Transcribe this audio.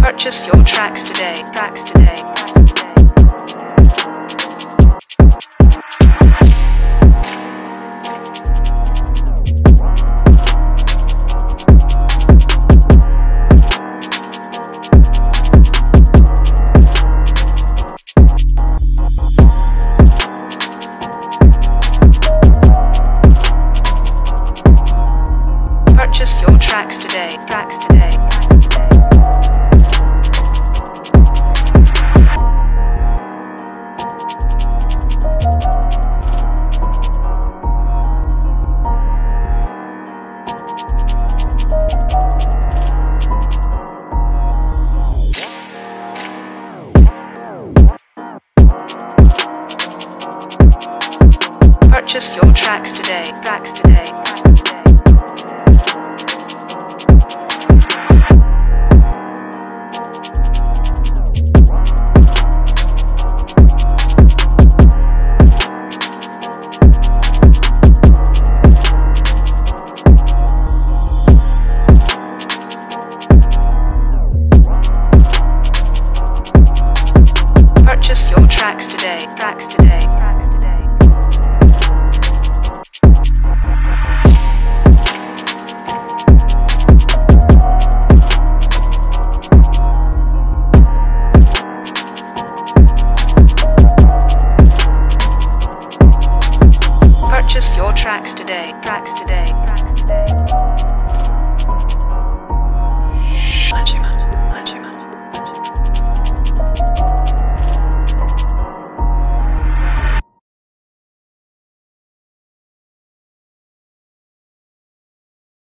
Purchase your. Tracks today. Tracks today. Today. Tracks today. Purchase your tracks today. Tracks today. purchase your tracks today. Tracks today. Purchase your tracks today. Tracks today.